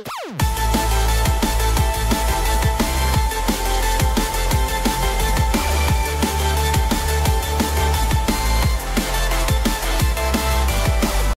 Woo!